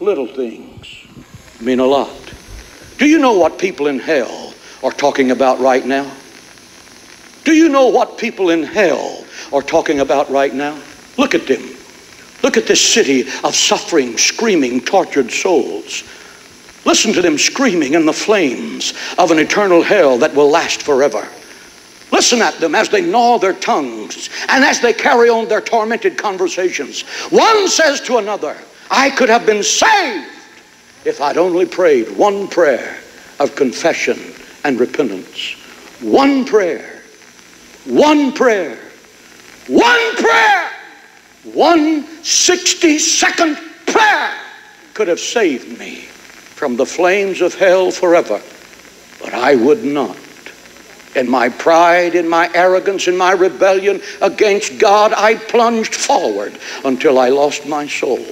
Little things mean a lot. Do you know what people in hell are talking about right now? Do you know what people in hell are talking about right now? Look at them. Look at this city of suffering, screaming, tortured souls. Listen to them screaming in the flames of an eternal hell that will last forever. Listen at them as they gnaw their tongues and as they carry on their tormented conversations. One says to another, I could have been saved if I'd only prayed one prayer of confession and repentance. One prayer. One prayer. One prayer. One 60 second prayer could have saved me from the flames of hell forever. But I would not. In my pride, in my arrogance, in my rebellion against God, I plunged forward until I lost my soul.